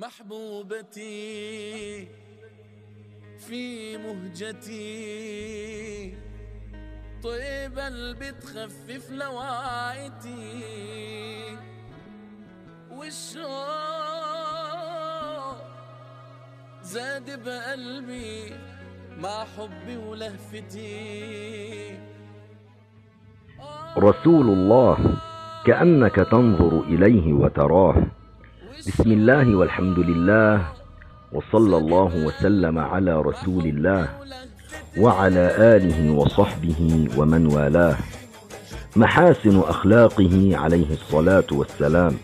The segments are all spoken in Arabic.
محبوبتي في مهجتي. طيبة اللي بتخفف لوعيتي والشوق زاد بقلبي مع حبي ولهفتي. رسول الله كأنك تنظر إليه وتراه. بسم الله والحمد لله وصلى الله وسلم على رسول الله وعلى آله وصحبه ومن والاه. محاسن أخلاقه عليه الصلاة والسلام.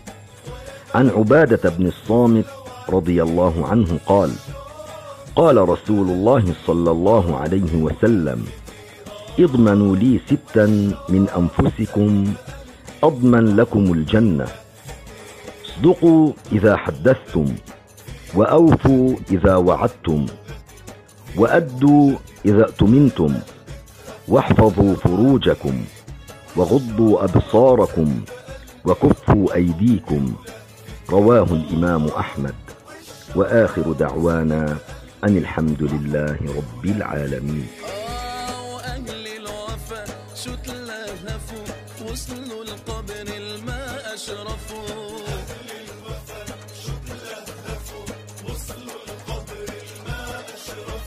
عن عبادة بن الصامت رضي الله عنه قال قال رسول الله صلى الله عليه وسلم اضمنوا لي ستا من أنفسكم أضمن لكم الجنة. اصدقوا إذا حدثتم وأوفوا إذا وعدتم وأدوا إذا اؤتمنتم واحفظوا فروجكم وغضوا أبصاركم وكفوا أيديكم رواه الإمام أحمد وآخر دعوانا أن الحمد لله رب العالمين. وأهل الوفا شو تلهفوا وصلوا القبر الما أشرفوا.